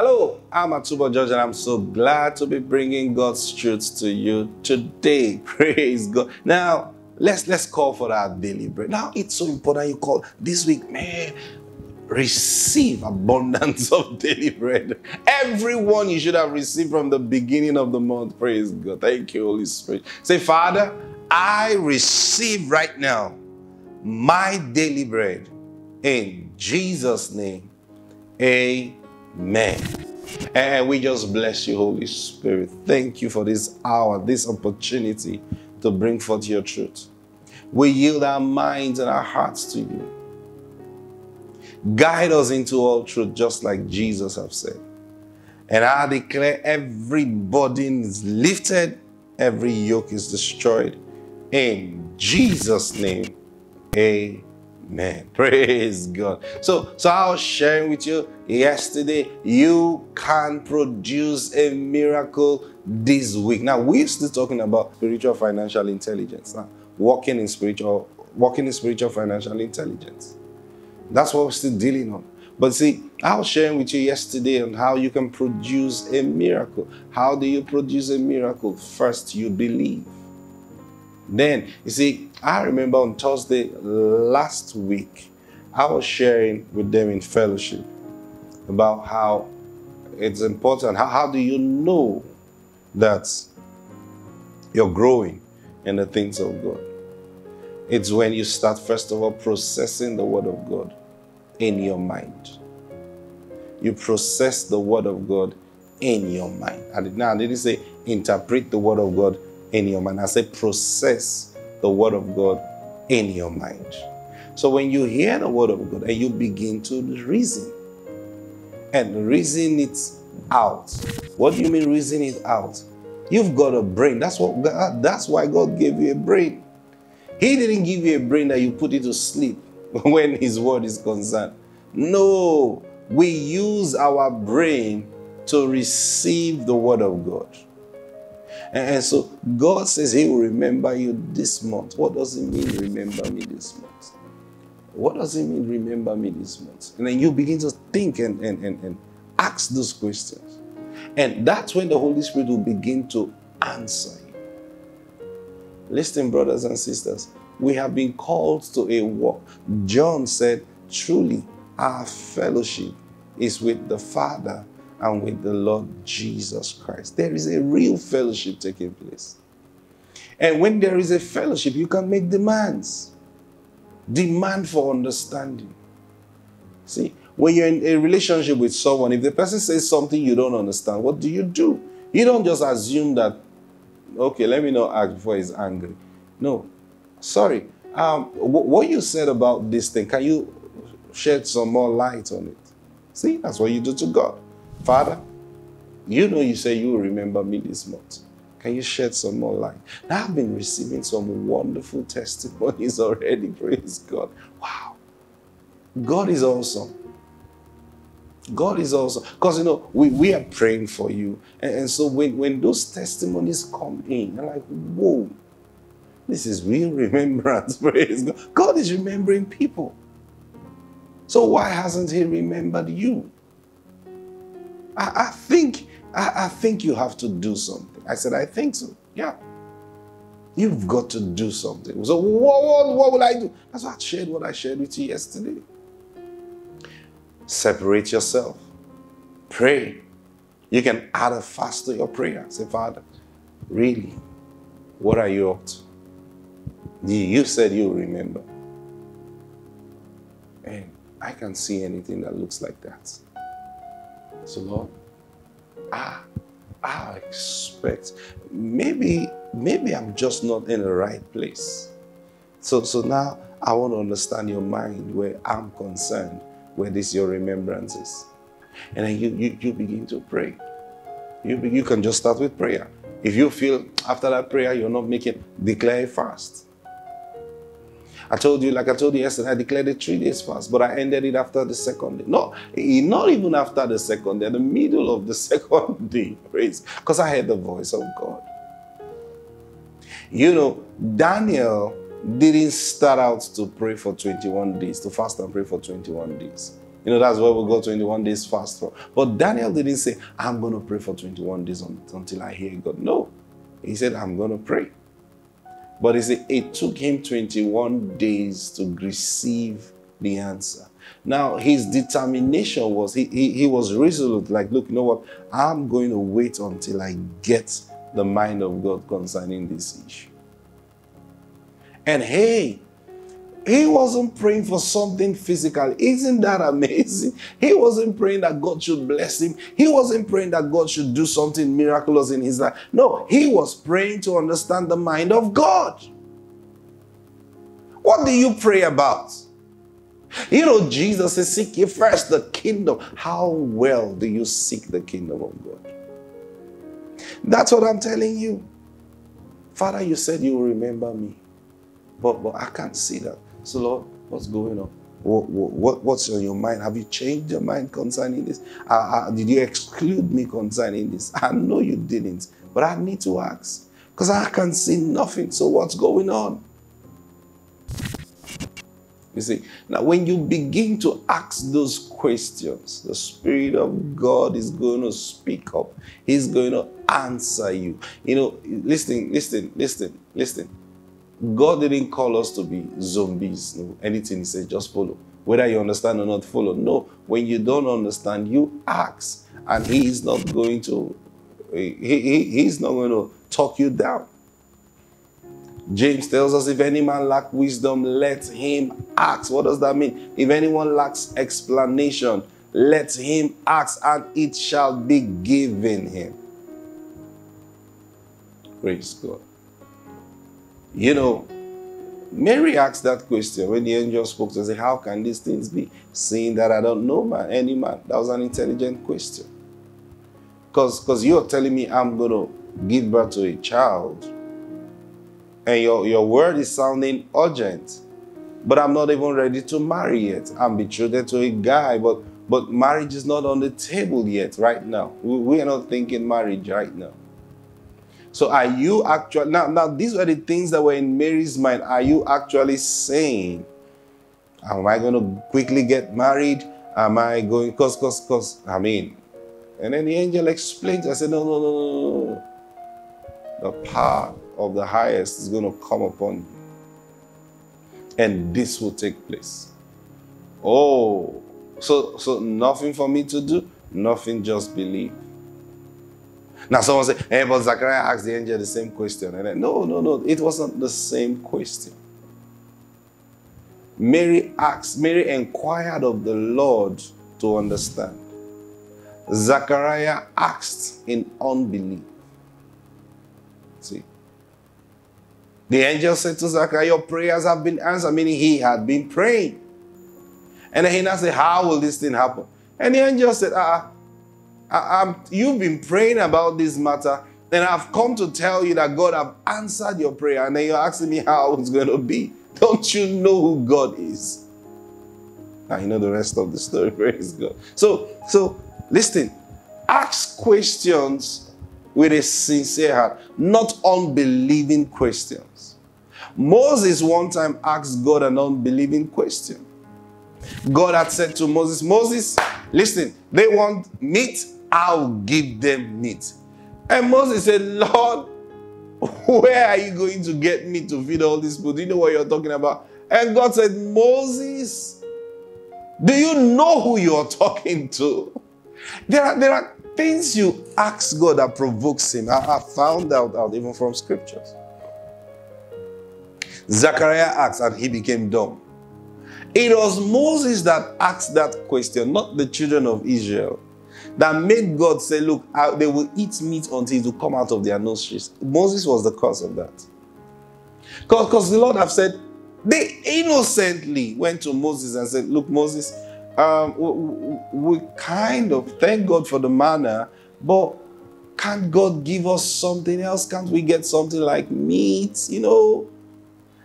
Hello, I'm Atubo George, and I'm so glad to be bringing God's truth to you today. Praise God. Now, let's let's call for our daily bread. Now, it's so important you call this week, man. Receive abundance of daily bread. Everyone you should have received from the beginning of the month. Praise God. Thank you, Holy Spirit. Say, Father, I receive right now my daily bread in Jesus' name. Amen. And we just bless you, Holy Spirit. Thank you for this hour, this opportunity to bring forth your truth. We yield our minds and our hearts to you. Guide us into all truth, just like Jesus have said. And I declare every burden is lifted, every yoke is destroyed. In Jesus' name, amen. Praise God. So, so I was sharing with you yesterday, you can produce a miracle this week. Now, we're still talking about spiritual financial intelligence. Now, walking in spiritual, walking in spiritual financial intelligence. That's what we're still dealing on. But see, I was sharing with you yesterday on how you can produce a miracle. How do you produce a miracle? First, you believe. Then, you see, I remember on Thursday last week, I was sharing with them in fellowship about how it's important. How, how do you know that you're growing in the things of God? It's when you start, first of all, processing the Word of God in your mind. You process the Word of God in your mind. I did now I didn't say interpret the Word of God in your mind. I said process the Word of God in your mind. So when you hear the Word of God and you begin to reason and reason it out. What do you mean reason it out? You've got a brain. That's what God, that's why God gave you a brain. He didn't give you a brain that you put it to sleep when his word is concerned. No, we use our brain to receive the word of God. And so God says He will remember you this month. What does it mean, remember me this month? What does it mean, remember me this month? And then you begin to think and, and, and, and ask those questions. And that's when the Holy Spirit will begin to answer you. Listen, brothers and sisters, we have been called to a walk. John said, Truly, our fellowship is with the Father and with the Lord Jesus Christ. There is a real fellowship taking place. And when there is a fellowship, you can make demands. Demand for understanding. See, when you're in a relationship with someone, if the person says something you don't understand, what do you do? You don't just assume that, okay, let me not act before he's angry. No. Sorry. Um, what you said about this thing, can you shed some more light on it? See, that's what you do to God. Father, you know you say you will remember me this month. Can you shed some more light? Now, I've been receiving some wonderful testimonies already. Praise God. Wow. God is awesome. God is awesome. Because, you know, we, we are praying for you. And, and so when, when those testimonies come in, you're like, whoa, this is real remembrance. Praise God. God is remembering people. So why hasn't He remembered you? I, I think I, I think you have to do something. I said, I think so. Yeah. You've got to do something. So what, what, what will I do? That's why I shared what I shared with you yesterday. Separate yourself. Pray. You can add a fast to your prayer. Say, Father, really, what are you up to? You said you'll remember. And I can't see anything that looks like that. So, Lord, I, I expect maybe maybe I'm just not in the right place. So so now I want to understand your mind where I'm concerned, where this your remembrances. And then you, you, you begin to pray. You, you can just start with prayer. If you feel after that prayer you're not making, declare fast. I told you, like I told you yesterday, I declared a three days fast, but I ended it after the second day. No, not even after the second day, the middle of the second day, praise, because I heard the voice of God. You know, Daniel didn't start out to pray for 21 days, to fast and pray for 21 days. You know, that's where we go 21 days fast. But Daniel didn't say, I'm going to pray for 21 days until I hear God. No. He said, I'm going to pray. But it took him 21 days to receive the answer. Now, his determination was, he, he, he was resolute, like, look, you know what? I'm going to wait until I get the mind of God concerning this issue. And hey, he wasn't praying for something physical. Isn't that amazing? He wasn't praying that God should bless him. He wasn't praying that God should do something miraculous in his life. No, he was praying to understand the mind of God. What do you pray about? You know, Jesus says, Seek ye first the kingdom. How well do you seek the kingdom of God? That's what I'm telling you. Father, you said you will remember me. But, but I can't see that. So, Lord, what's going on? What, what, what's on your mind? Have you changed your mind concerning this? Uh, uh, did you exclude me concerning this? I know you didn't, but I need to ask because I can see nothing. So, what's going on? You see, now when you begin to ask those questions, the Spirit of God is going to speak up. He's going to answer you. You know, listen, listen, listen, listen. God didn't call us to be zombies. No, anything He says, just follow. Whether you understand or not, follow. No, when you don't understand, you ask, and He is not going to. He, he, he's not going to talk you down. James tells us if any man lack wisdom, let him ask. What does that mean? If anyone lacks explanation, let him ask, and it shall be given him. Praise God. You know, Mary asked that question when the angel spoke to her, How can these things be? Seeing that I don't know man, any man. That was an intelligent question. Because you're telling me I'm going to give birth to a child, and your, your word is sounding urgent, but I'm not even ready to marry yet. I'm betrothed to a guy, but but marriage is not on the table yet, right now. We, we are not thinking marriage right now. So are you actually now now these were the things that were in Mary's mind. Are you actually saying, Am I gonna quickly get married? Am I going cause cause cause I mean and then the angel explains, I said, No, no, no, no, no. The power of the highest is gonna come upon you. And this will take place. Oh, so so nothing for me to do, nothing, just believe. Now someone say, hey, but Zachariah asked the angel the same question. And then, no, no, no, it wasn't the same question. Mary asked, Mary inquired of the Lord to understand. Zachariah asked in unbelief. See? The angel said to Zachariah, Your prayers have been answered, meaning he had been praying. And then he now said, How will this thing happen? And the angel said, Ah, I, you've been praying about this matter, and I've come to tell you that God have answered your prayer, and then you're asking me how it's going to be. Don't you know who God is? Now you know the rest of the story. Praise God. So, so listen. Ask questions with a sincere heart, not unbelieving questions. Moses one time asked God an unbelieving question. God had said to Moses, Moses, listen, they want meat I'll give them meat. And Moses said, Lord, where are you going to get me to feed all these people? Do you know what you're talking about? And God said, Moses, do you know who you're talking to? There are, there are things you ask God that provokes him. I, I found out, out even from scriptures. Zachariah asked and he became dumb. It was Moses that asked that question, not the children of Israel that made God say, Look, they will eat meat until it will come out of their nostrils. Moses was the cause of that. Because the Lord have said, they innocently went to Moses and said, Look, Moses, um, we, we kind of thank God for the manna, but can't God give us something else? Can't we get something like meat? You know?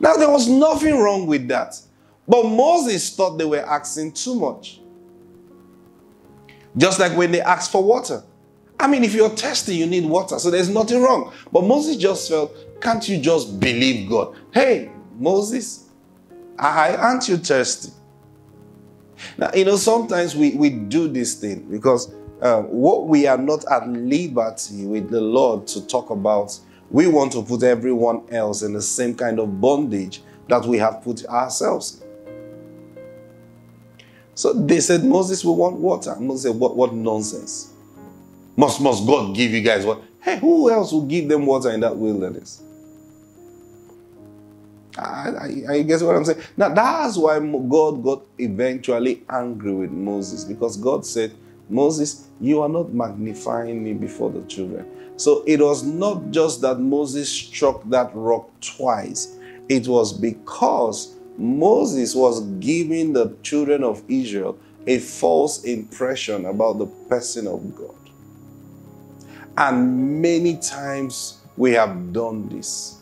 Now, there was nothing wrong with that. But Moses thought they were asking too much. Just like when they asked for water. I mean, if you're thirsty, you need water, so there's nothing wrong. But Moses just felt, can't you just believe God? Hey, Moses, I, aren't you thirsty? Now, you know, sometimes we, we do this thing because um, what we are not at liberty with the Lord to talk about, we want to put everyone else in the same kind of bondage that we have put ourselves in. So they said, Moses, we want water. Moses said, what, what nonsense. Must, must God give you guys what? Hey, who else will give them water in that wilderness? I, I, I guess what I'm saying. Now that's why God got eventually angry with Moses because God said, Moses, you are not magnifying me before the children. So it was not just that Moses struck that rock twice, it was because Moses was giving the children of Israel a false impression about the person of God. And many times we have done this.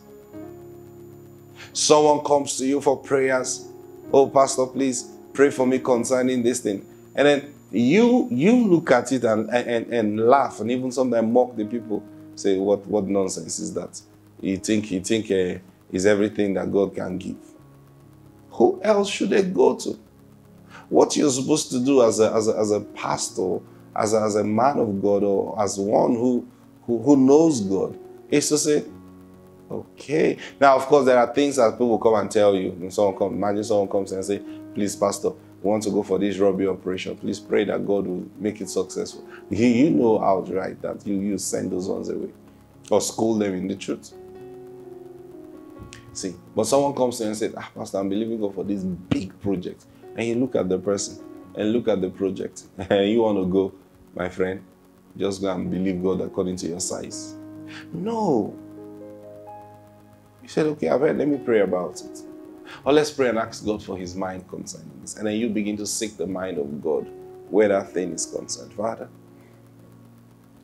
Someone comes to you for prayers. Oh, Pastor, please pray for me concerning this thing. And then you you look at it and, and, and laugh and even sometimes mock the people. Say, what, what nonsense is that? You think you think uh, is everything that God can give. Who else should they go to? What you're supposed to do as a, as a, as a pastor, as a, as a man of God, or as one who, who, who knows God, is to say, okay. Now, of course, there are things that people come and tell you. When someone comes, imagine someone comes and say, please, pastor, we want to go for this robbery operation. Please pray that God will make it successful. You, you know outright that you, you send those ones away or school them in the truth. See, but someone comes in and says, ah, Pastor, I'm believing God for this big project. And you look at the person and look at the project and you want to go, my friend, just go and believe God according to your size. No. You said, okay, I've heard, let me pray about it. Or let's pray and ask God for his mind concerning this. And then you begin to seek the mind of God where that thing is concerned. Father,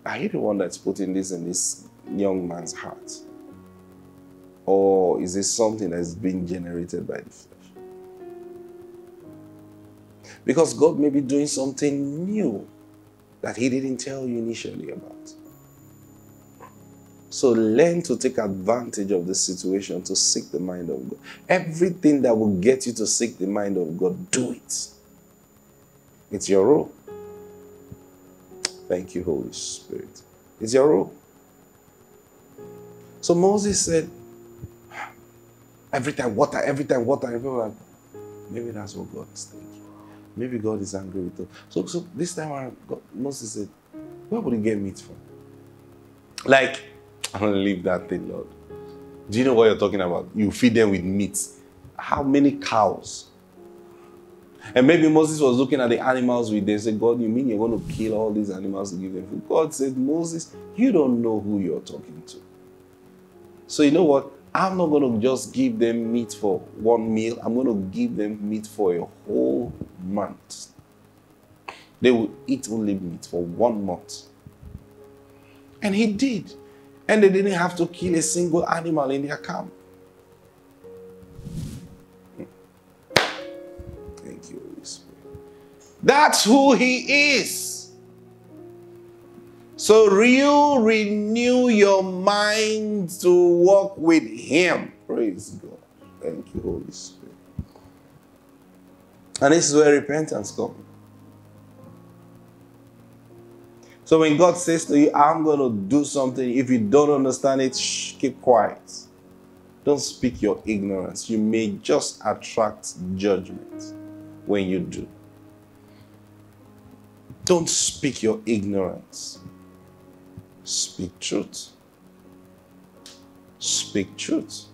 are you the one that's putting this in this young man's heart? Or is this something that's being generated by the flesh? Because God may be doing something new that He didn't tell you initially about. So learn to take advantage of the situation to seek the mind of God. Everything that will get you to seek the mind of God, do it. It's your role. Thank you, Holy Spirit. It's your role. So Moses said, Every time water, every time water. Every time. Maybe that's what God is thinking. Maybe God is angry with us. So, so this time around, God, Moses said, where would he get meat from? Like, I'm going to leave that thing, Lord. Do you know what you're talking about? You feed them with meat. How many cows? And maybe Moses was looking at the animals with they said, God, you mean you're going to kill all these animals to give them food? God said, Moses, you don't know who you're talking to. So you know what? I'm not going to just give them meat for one meal. I'm going to give them meat for a whole month. They will eat only meat for one month. And he did. And they didn't have to kill a single animal in their camp. Thank you, Holy Spirit. That's who he is. So you renew your mind to walk with Him. Praise God. Thank you, Holy Spirit. And this is where repentance comes. So when God says to you, I'm going to do something, if you don't understand it, shh, keep quiet. Don't speak your ignorance. You may just attract judgment when you do. Don't speak your ignorance. Speak truth. Speak truth.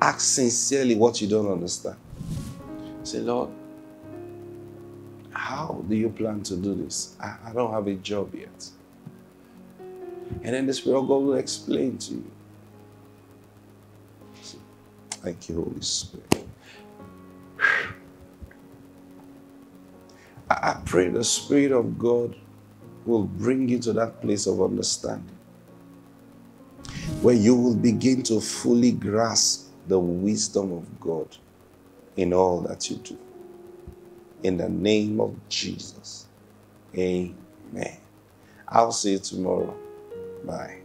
Ask sincerely what you don't understand. Say, Lord, how do you plan to do this? I, I don't have a job yet. And then the Spirit of God will explain to you. Thank you, Holy Spirit. I pray the Spirit of God will bring you to that place of understanding where you will begin to fully grasp the wisdom of God in all that you do. In the name of Jesus. Amen. I'll see you tomorrow. Bye.